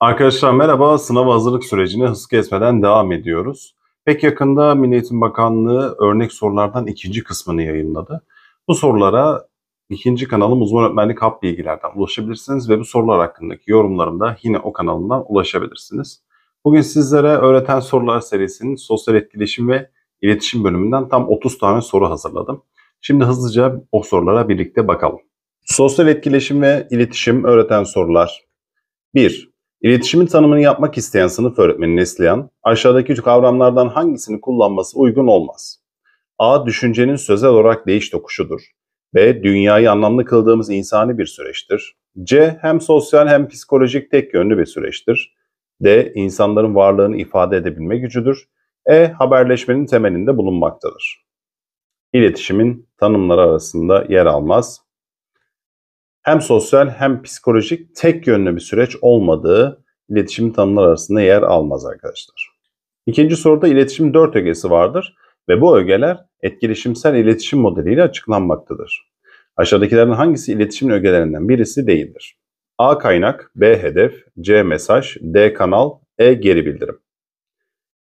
Arkadaşlar merhaba. Sınav hazırlık sürecine hız kesmeden devam ediyoruz. Pek yakında Milli Eğitim Bakanlığı örnek sorulardan ikinci kısmını yayınladı. Bu sorulara ikinci kanalım uzman öğretmenlik hap bilgilerden ulaşabilirsiniz ve bu sorular hakkındaki yorumlarımda yine o kanalımdan ulaşabilirsiniz. Bugün sizlere öğreten sorular serisinin sosyal etkileşim ve iletişim bölümünden tam 30 tane soru hazırladım. Şimdi hızlıca o sorulara birlikte bakalım. Sosyal etkileşim ve iletişim öğreten sorular. 1. İletişimin tanımını yapmak isteyen sınıf öğretmeni Neslihan, aşağıdaki kavramlardan hangisini kullanması uygun olmaz? A. Düşüncenin sözel olarak değiş tokuşudur. B. Dünyayı anlamlı kıldığımız insani bir süreçtir. C. Hem sosyal hem psikolojik tek yönlü bir süreçtir. D. İnsanların varlığını ifade edebilme gücüdür. E. Haberleşmenin temelinde bulunmaktadır. İletişimin tanımları arasında yer almaz hem sosyal hem psikolojik tek yönlü bir süreç olmadığı iletişim tanımları arasında yer almaz arkadaşlar. İkinci soruda iletişim dört ögesi vardır ve bu ögeler etkileşimsel iletişim modeliyle açıklanmaktadır. Aşağıdakilerin hangisi iletişim ögelerinden birisi değildir? A kaynak, B hedef, C mesaj, D kanal, E geri bildirim.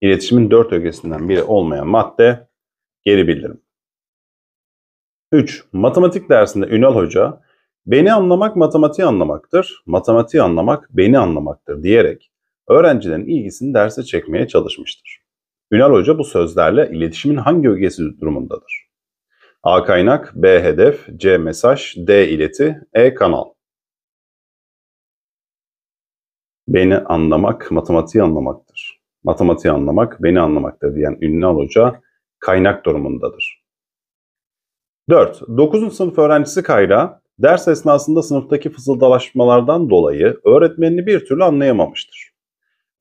İletişimin dört ögesinden biri olmayan madde geri bildirim. 3. Matematik dersinde Ünal Hoca Beni anlamak matematiği anlamaktır, matematiği anlamak beni anlamaktır diyerek öğrencilerin ilgisini derse çekmeye çalışmıştır. Ünal Hoca bu sözlerle iletişimin hangi ögesi durumundadır? A kaynak, B hedef, C mesaj, D ileti, E kanal. Beni anlamak matematiği anlamaktır. Matematiği anlamak beni anlamaktır diyen Ünal Hoca kaynak durumundadır. 4. 9. sınıf öğrencisi Kayra Ders esnasında sınıftaki fısıldalaşmalardan dolayı öğretmenini bir türlü anlayamamıştır.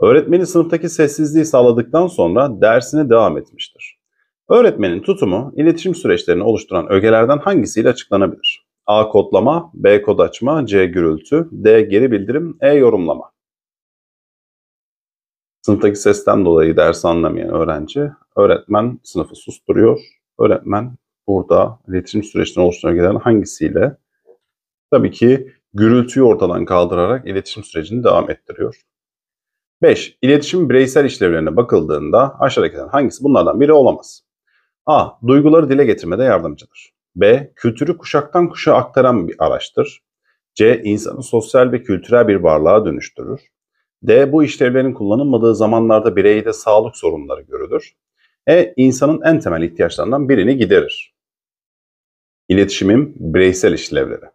Öğretmeni sınıftaki sessizliği sağladıktan sonra dersine devam etmiştir. Öğretmenin tutumu iletişim süreçlerini oluşturan ögelerden hangisiyle açıklanabilir? A. Kodlama, B. Kod açma, C. Gürültü, D. Geri bildirim, E. Yorumlama. Sınıftaki sesten dolayı ders anlamayan öğrenci, öğretmen sınıfı susturuyor. Öğretmen burada iletişim süreçlerini oluşturan ögelerden hangisiyle tabii ki gürültüyü ortadan kaldırarak iletişim sürecini devam ettiriyor. 5. İletişim bireysel işlevlerine bakıldığında aşağıdakilerden hangisi bunlardan biri olamaz? A. Duyguları dile getirmede yardımcıdır. B. Kültürü kuşaktan kuşağa aktaran bir araçtır. C. İnsanı sosyal ve kültürel bir varlığa dönüştürür. D. Bu işlevlerin kullanılmadığı zamanlarda bireyde sağlık sorunları görülür. E. İnsanın en temel ihtiyaçlarından birini giderir. İletişimin bireysel işlevleri.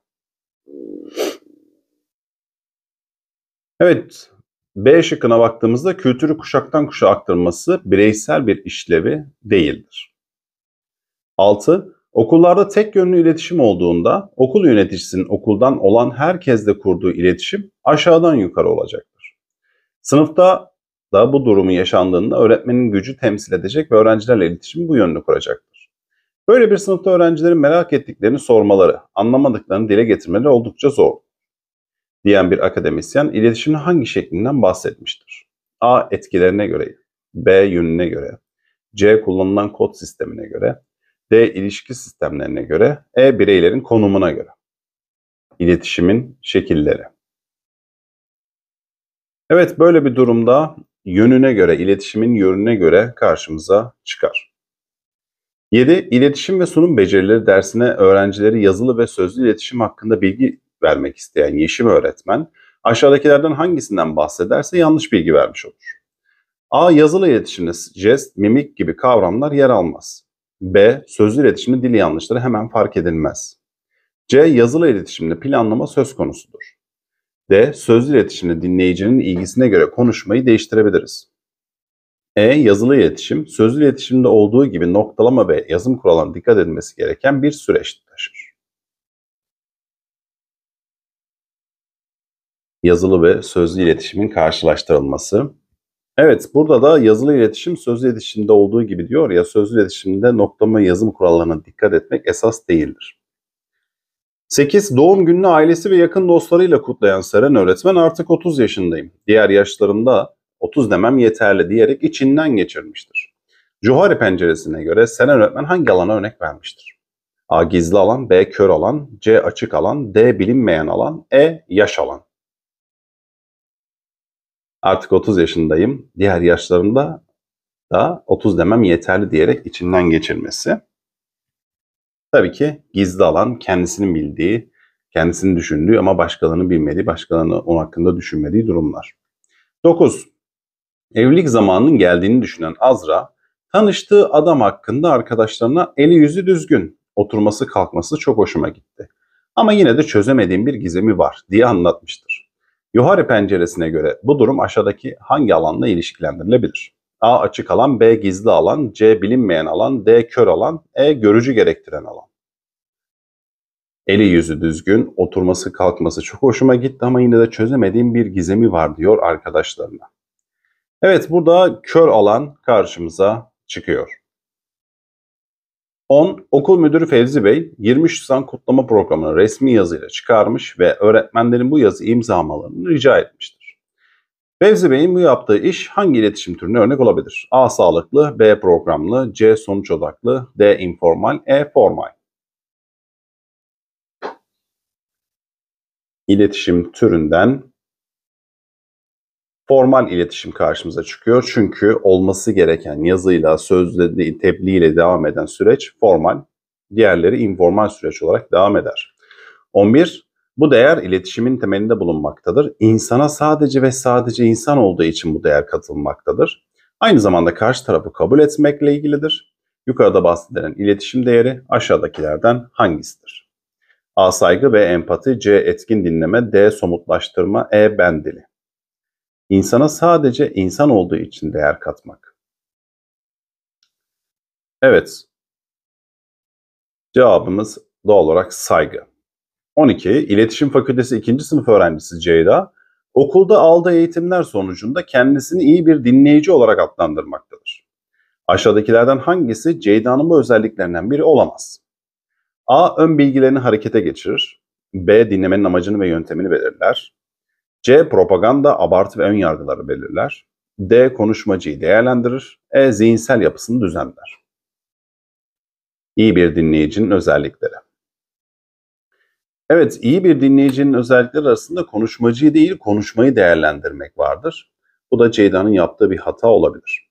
Evet, B şıkkına baktığımızda kültürü kuşaktan kuşağa aktarılması bireysel bir işlevi değildir. 6. Okullarda tek yönlü iletişim olduğunda okul yöneticisinin okuldan olan herkesle kurduğu iletişim aşağıdan yukarı olacaktır. Sınıfta da bu durumu yaşandığında öğretmenin gücü temsil edecek ve öğrencilerle iletişim bu yönlü kuracaktır. Böyle bir sınıfta öğrencilerin merak ettiklerini sormaları, anlamadıklarını dile getirmeleri oldukça zor diyen bir akademisyen iletişimin hangi şeklinden bahsetmiştir? A. Etkilerine göre, B. Yönüne göre, C. Kullanılan kod sistemine göre, D. ilişki sistemlerine göre, E. Bireylerin konumuna göre. İletişimin şekilleri. Evet böyle bir durumda yönüne göre, iletişimin yönüne göre karşımıza çıkar. 7. İletişim ve sunum becerileri dersine öğrencileri yazılı ve sözlü iletişim hakkında bilgi vermek isteyen Yeşim öğretmen aşağıdakilerden hangisinden bahsederse yanlış bilgi vermiş olur. A. Yazılı iletişimde jest, mimik gibi kavramlar yer almaz. B. Sözlü iletişimde dil yanlışları hemen fark edilmez. C. Yazılı iletişimde planlama söz konusudur. D. Sözlü iletişimde dinleyicinin ilgisine göre konuşmayı değiştirebiliriz. E. Yazılı iletişim, sözlü iletişimde olduğu gibi noktalama ve yazım kurallarına dikkat edilmesi gereken bir süreç taşır. yazılı ve sözlü iletişimin karşılaştırılması. Evet burada da yazılı iletişim sözlü iletişimde olduğu gibi diyor ya sözlü iletişimde noklama yazım kurallarına dikkat etmek esas değildir. 8. Doğum gününü ailesi ve yakın dostlarıyla kutlayan Seren öğretmen artık 30 yaşındayım. Diğer yaşlarında 30 demem yeterli diyerek içinden geçirmiştir. Johari penceresine göre Seren öğretmen hangi alana örnek vermiştir? A. Gizli alan, B. Kör alan, C. Açık alan, D. Bilinmeyen alan, E. Yaş alan. Artık 30 yaşındayım. Diğer yaşlarımda da 30 demem yeterli diyerek içinden geçirmesi. Tabii ki gizli alan kendisinin bildiği, kendisinin düşündüğü ama başkalarının bilmediği, başkalarının onun hakkında düşünmediği durumlar. 9. Evlilik zamanının geldiğini düşünen Azra, tanıştığı adam hakkında arkadaşlarına eli yüzü düzgün, oturması kalkması çok hoşuma gitti. Ama yine de çözemediğim bir gizemi var diye anlatmıştır. Yohari penceresine göre bu durum aşağıdaki hangi alanla ilişkilendirilebilir? A açık alan, B gizli alan, C bilinmeyen alan, D kör alan, E görücü gerektiren alan. Eli yüzü düzgün, oturması kalkması çok hoşuma gitti ama yine de çözemediğim bir gizemi var diyor arkadaşlarına. Evet burada kör alan karşımıza çıkıyor. 10. Okul Müdürü Fevzi Bey 23 Nisan kutlama programını resmi yazıyla çıkarmış ve öğretmenlerin bu yazı imzamalarını rica etmiştir. Fevzi Bey'in bu yaptığı iş hangi iletişim türüne örnek olabilir? A. Sağlıklı, B. Programlı, C. Sonuç odaklı, D. Informal, E. Formal. İletişim türünden formal iletişim karşımıza çıkıyor. Çünkü olması gereken yazıyla, sözle, tebliğ devam eden süreç formal. Diğerleri informal süreç olarak devam eder. 11. Bu değer iletişimin temelinde bulunmaktadır. İnsana sadece ve sadece insan olduğu için bu değer katılmaktadır. Aynı zamanda karşı tarafı kabul etmekle ilgilidir. Yukarıda bahsedilen iletişim değeri aşağıdakilerden hangisidir? A. Saygı B. Empati C. Etkin dinleme D. Somutlaştırma E. Ben dili İnsana sadece insan olduğu için değer katmak. Evet. Cevabımız doğal olarak saygı. 12. İletişim Fakültesi 2. sınıf öğrencisi Ceyda, okulda aldığı eğitimler sonucunda kendisini iyi bir dinleyici olarak adlandırmaktadır. Aşağıdakilerden hangisi Ceyda'nın bu özelliklerinden biri olamaz? A. Ön bilgilerini harekete geçirir. B. Dinlemenin amacını ve yöntemini belirler. C. Propaganda, abartı ve ön yargıları belirler. D. Konuşmacıyı değerlendirir. E. Zihinsel yapısını düzenler. İyi bir dinleyicinin özellikleri. Evet, iyi bir dinleyicinin özellikleri arasında konuşmacıyı değil, konuşmayı değerlendirmek vardır. Bu da Ceyda'nın yaptığı bir hata olabilir.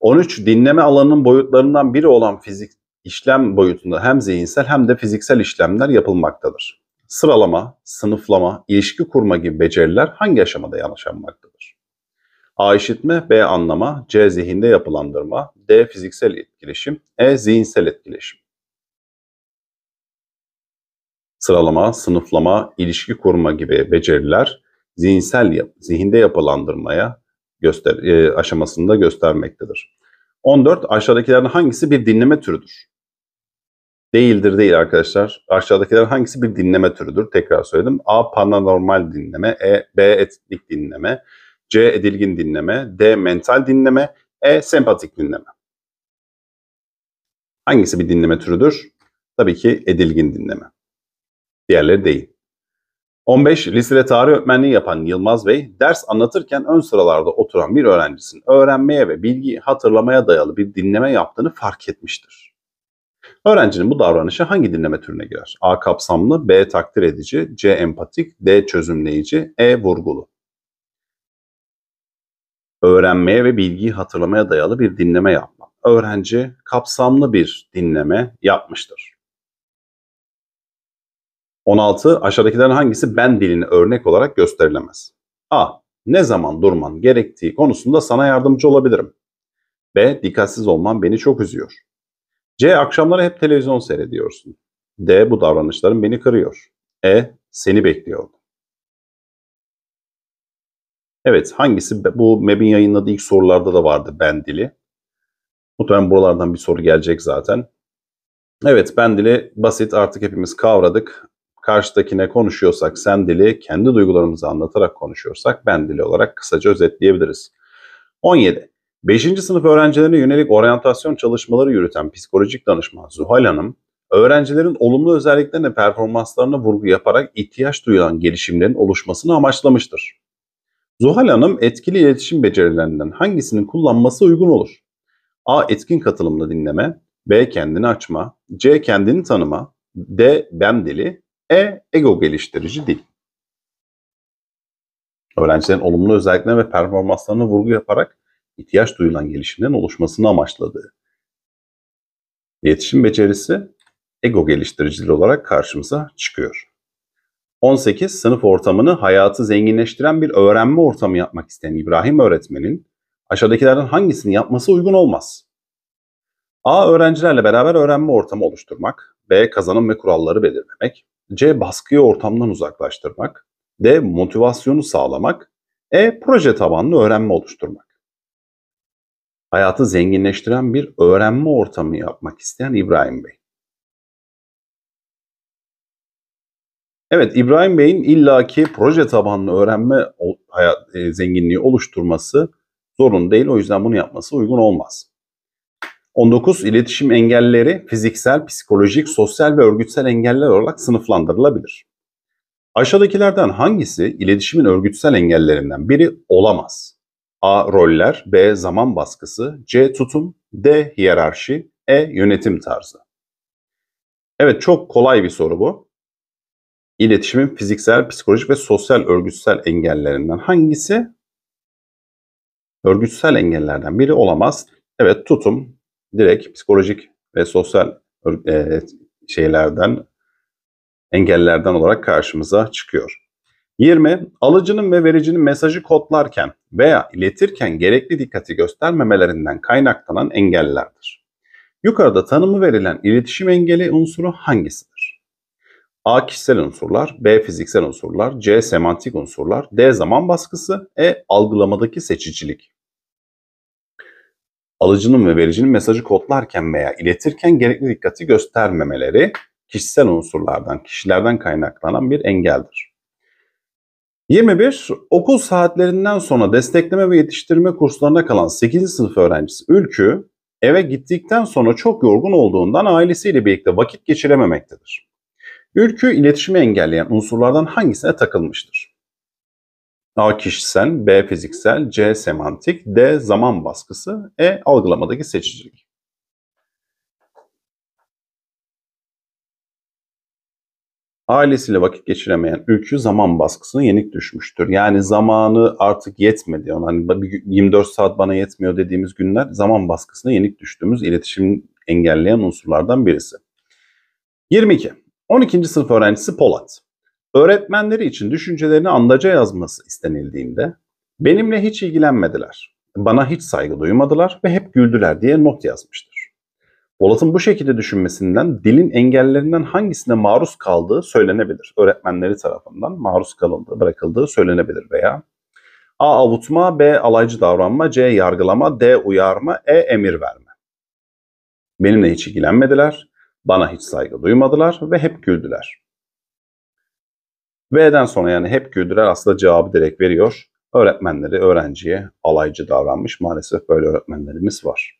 13. Dinleme alanının boyutlarından biri olan fizik işlem boyutunda hem zihinsel hem de fiziksel işlemler yapılmaktadır. Sıralama, sınıflama, ilişki kurma gibi beceriler hangi aşamada yaşanmaktadır? A. işitme, B. Anlama, C. Zihinde yapılandırma, D. Fiziksel etkileşim, E. Zihinsel etkileşim. Sıralama, sınıflama, ilişki kurma gibi beceriler zihinsel zihinde yapılandırmaya göster e, aşamasında göstermektedir. 14. Aşağıdakilerden hangisi bir dinleme türüdür? Değildir değil arkadaşlar. Aşağıdakiler hangisi bir dinleme türüdür? Tekrar söyledim. A. Paranormal dinleme. E. B. Etnik dinleme. C. Edilgin dinleme. D. Mental dinleme. E. Sempatik dinleme. Hangisi bir dinleme türüdür? Tabii ki edilgin dinleme. Diğerleri değil. 15. Lisede tarih öğretmenliği yapan Yılmaz Bey, ders anlatırken ön sıralarda oturan bir öğrencisinin öğrenmeye ve bilgi hatırlamaya dayalı bir dinleme yaptığını fark etmiştir. Öğrencinin bu davranışı hangi dinleme türüne girer? A. Kapsamlı, B. Takdir edici, C. Empatik, D. Çözümleyici, E. Vurgulu. Öğrenmeye ve bilgiyi hatırlamaya dayalı bir dinleme yapmak. Öğrenci kapsamlı bir dinleme yapmıştır. 16. Aşağıdakilerin hangisi ben dilini örnek olarak gösterilemez? A. Ne zaman durman gerektiği konusunda sana yardımcı olabilirim. B. Dikkatsiz olman beni çok üzüyor. C. Akşamları hep televizyon seyrediyorsun. D. Bu davranışların beni kırıyor. E. Seni bekliyor. Evet hangisi bu MEB'in yayınladığı ilk sorularda da vardı ben dili. Muhtemelen buralardan bir soru gelecek zaten. Evet ben dili basit artık hepimiz kavradık. Karşıdakine konuşuyorsak sen dili, kendi duygularımızı anlatarak konuşuyorsak ben dili olarak kısaca özetleyebiliriz. 17. 5. sınıf öğrencilerine yönelik oryantasyon çalışmaları yürüten psikolojik danışman Zuhal Hanım, öğrencilerin olumlu özelliklerine performanslarına vurgu yaparak ihtiyaç duyulan gelişimlerin oluşmasını amaçlamıştır. Zuhal Hanım etkili iletişim becerilerinden hangisinin kullanması uygun olur? A. Etkin katılımlı dinleme, B. Kendini açma, C. Kendini tanıma, D. Ben dili, E. Ego geliştirici dil. öğrencilerin olumlu özelliklerine ve performanslarına vurgu yaparak ihtiyaç duyulan gelişimlerin oluşmasını amaçladığı. İletişim becerisi ego geliştiricileri olarak karşımıza çıkıyor. 18. Sınıf ortamını hayatı zenginleştiren bir öğrenme ortamı yapmak isteyen İbrahim öğretmenin aşağıdakilerden hangisini yapması uygun olmaz? A. Öğrencilerle beraber öğrenme ortamı oluşturmak. B. Kazanım ve kuralları belirlemek. C. Baskıyı ortamdan uzaklaştırmak. D. Motivasyonu sağlamak. E. Proje tabanlı öğrenme oluşturmak. Hayatı zenginleştiren bir öğrenme ortamı yapmak isteyen İbrahim Bey. Evet, İbrahim Bey'in illaki proje tabanlı öğrenme hayat, e, zenginliği oluşturması zorun değil. O yüzden bunu yapması uygun olmaz. 19. İletişim engelleri fiziksel, psikolojik, sosyal ve örgütsel engeller olarak sınıflandırılabilir. Aşağıdakilerden hangisi iletişimin örgütsel engellerinden biri olamaz? A. Roller B. Zaman baskısı C. Tutum D. Hiyerarşi E. Yönetim tarzı Evet çok kolay bir soru bu. İletişimin fiziksel, psikolojik ve sosyal örgütsel engellerinden hangisi örgütsel engellerden biri olamaz? Evet tutum direkt psikolojik ve sosyal e, şeylerden engellerden olarak karşımıza çıkıyor. 20. Alıcının ve vericinin mesajı kodlarken veya iletirken gerekli dikkati göstermemelerinden kaynaklanan engellerdir. Yukarıda tanımı verilen iletişim engeli unsuru hangisidir? A. Kişisel unsurlar, B. Fiziksel unsurlar, C. Semantik unsurlar, D. Zaman baskısı, E. Algılamadaki seçicilik. Alıcının ve vericinin mesajı kodlarken veya iletirken gerekli dikkati göstermemeleri kişisel unsurlardan, kişilerden kaynaklanan bir engeldir. 21. Okul saatlerinden sonra destekleme ve yetiştirme kurslarına kalan 8. sınıf öğrencisi Ülkü, eve gittikten sonra çok yorgun olduğundan ailesiyle birlikte vakit geçirememektedir. Ülkü iletişimi engelleyen unsurlardan hangisine takılmıştır? A. Kişisel, B. Fiziksel, C. Semantik, D. Zaman baskısı, E. Algılamadaki seçicilik. Ailesiyle vakit geçiremeyen ülkü zaman baskısına yenik düşmüştür. Yani zamanı artık yetmedi. Yani hani 24 saat bana yetmiyor dediğimiz günler zaman baskısına yenik düştüğümüz iletişim engelleyen unsurlardan birisi. 22. 12. sınıf öğrencisi Polat. Öğretmenleri için düşüncelerini andaca yazması istenildiğinde benimle hiç ilgilenmediler. Bana hiç saygı duymadılar ve hep güldüler diye not yazmıştır. Polat'ın bu şekilde düşünmesinden dilin engellerinden hangisine maruz kaldığı söylenebilir. Öğretmenleri tarafından maruz kalındığı, bırakıldığı söylenebilir veya A. Avutma, B. Alaycı davranma, C. Yargılama, D. Uyarma, E. Emir verme. Benimle hiç ilgilenmediler, bana hiç saygı duymadılar ve hep güldüler. V'den sonra yani hep güldüler aslında cevabı direkt veriyor. Öğretmenleri öğrenciye alaycı davranmış. Maalesef böyle öğretmenlerimiz var.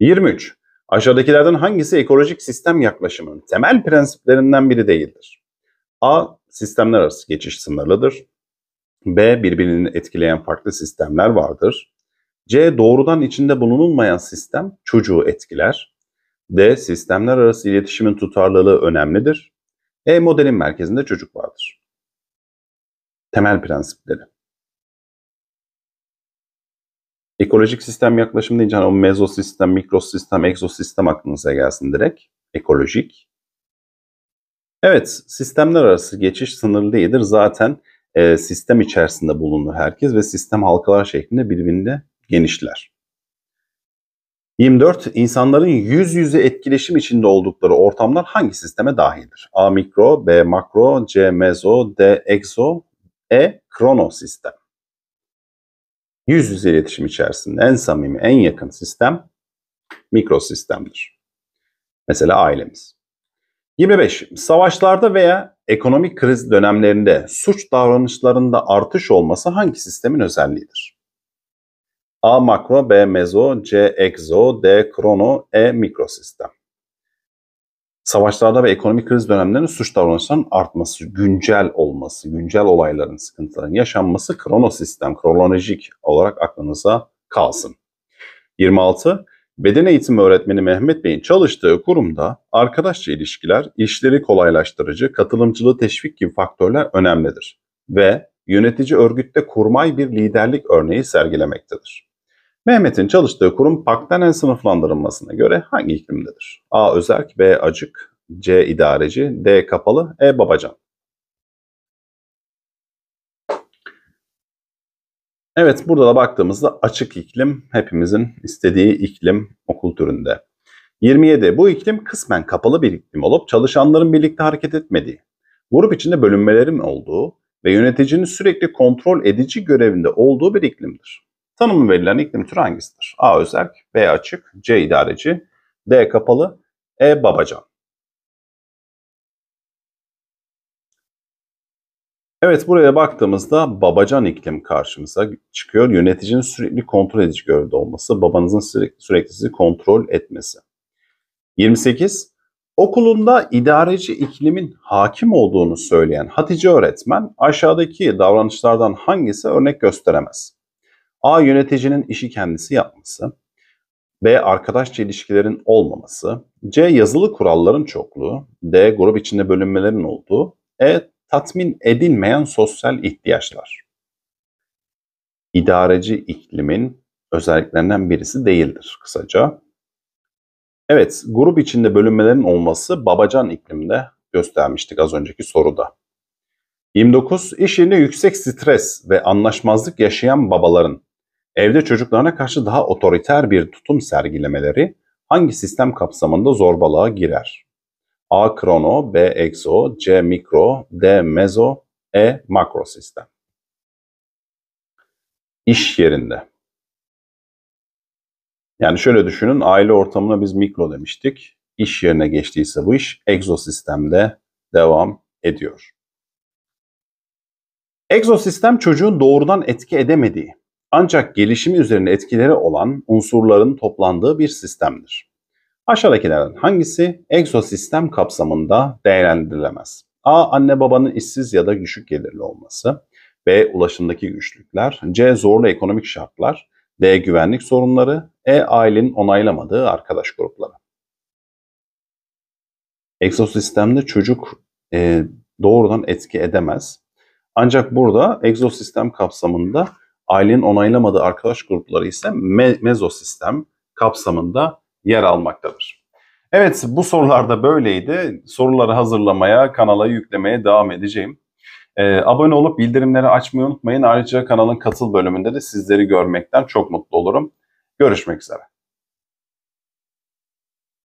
23. Aşağıdakilerden hangisi ekolojik sistem yaklaşımının temel prensiplerinden biri değildir? A. Sistemler arası geçiş sınırlıdır. B. Birbirini etkileyen farklı sistemler vardır. C. Doğrudan içinde bulunulmayan sistem çocuğu etkiler. D. Sistemler arası iletişimin tutarlılığı önemlidir. E. Modelin merkezinde çocuk vardır. Temel prensipleri. Ekolojik sistem yaklaşım deyince hani o mezosistem, mikrosistem, egzosistem aklınıza gelsin direkt. Ekolojik. Evet, sistemler arası geçiş sınırlı değildir. Zaten e, sistem içerisinde bulunur herkes ve sistem halkalar şeklinde birbirinde genişler. 24. İnsanların yüz yüze etkileşim içinde oldukları ortamlar hangi sisteme dahildir? A. Mikro, B. Makro, C. Mezo, D. Exo, E. Krono sistem yüz yüze iletişim içerisinde en samimi, en yakın sistem mikrosistemdir. Mesela ailemiz. 25. Savaşlarda veya ekonomik kriz dönemlerinde suç davranışlarında artış olması hangi sistemin özelliğidir? A. Makro, B. Mezo, C. Exo, D. Krono, E. Mikrosistem savaşlarda ve ekonomik kriz dönemlerinde suç davranışlarının artması, güncel olması, güncel olayların, sıkıntıların yaşanması kronosistem, kronolojik olarak aklınıza kalsın. 26. Beden eğitimi öğretmeni Mehmet Bey'in çalıştığı kurumda arkadaşça ilişkiler, işleri kolaylaştırıcı, katılımcılığı teşvik gibi faktörler önemlidir. Ve yönetici örgütte kurmay bir liderlik örneği sergilemektedir. Mehmet'in çalıştığı kurum Pakdenen sınıflandırılmasına göre hangi iklimdedir? A. Özerk, B. Acık, C. idareci, D. Kapalı, E. Babacan. Evet burada da baktığımızda açık iklim hepimizin istediği iklim okul türünde. 27. Bu iklim kısmen kapalı bir iklim olup çalışanların birlikte hareket etmediği, grup içinde bölünmelerin olduğu ve yöneticinin sürekli kontrol edici görevinde olduğu bir iklimdir. Tanımı verilen iklim türü hangisidir? A. Özerk, B. Açık, C. idareci, D. Kapalı, E. Babacan. Evet buraya baktığımızda babacan iklim karşımıza çıkıyor. Yöneticinin sürekli kontrol edici görevde olması, babanızın sürekli, sürekli sizi kontrol etmesi. 28. Okulunda idareci iklimin hakim olduğunu söyleyen Hatice öğretmen aşağıdaki davranışlardan hangisi örnek gösteremez? A. Yöneticinin işi kendisi yapması. B. Arkadaşça ilişkilerin olmaması. C. Yazılı kuralların çokluğu. D. Grup içinde bölünmelerin olduğu. E tatmin edilmeyen sosyal ihtiyaçlar. İdareci iklimin özelliklerinden birisi değildir kısaca. Evet, grup içinde bölünmelerin olması babacan iklimde göstermiştik az önceki soruda. 29. İş yerinde yüksek stres ve anlaşmazlık yaşayan babaların evde çocuklarına karşı daha otoriter bir tutum sergilemeleri hangi sistem kapsamında zorbalığa girer? A krono, B exo, C mikro, D mezo, E makro sistem. İş yerinde. Yani şöyle düşünün, aile ortamına biz mikro demiştik. İş yerine geçtiyse bu iş egzosistemde devam ediyor. Egzosistem çocuğun doğrudan etki edemediği ancak gelişimi üzerine etkileri olan unsurların toplandığı bir sistemdir. Aşağıdakilerden hangisi egzosistem kapsamında değerlendirilemez? A. Anne babanın işsiz ya da düşük gelirli olması. B. Ulaşımdaki güçlükler. C. Zorlu ekonomik şartlar. D. Güvenlik sorunları. E. Ailenin onaylamadığı arkadaş grupları. Egzosistemde çocuk e, doğrudan etki edemez. Ancak burada egzosistem kapsamında ailenin onaylamadığı arkadaş grupları ise me mezosistem kapsamında yer almaktadır. Evet bu sorular da böyleydi. Soruları hazırlamaya, kanala yüklemeye devam edeceğim. Ee, abone olup bildirimleri açmayı unutmayın. Ayrıca kanalın katıl bölümünde de sizleri görmekten çok mutlu olurum. Görüşmek üzere.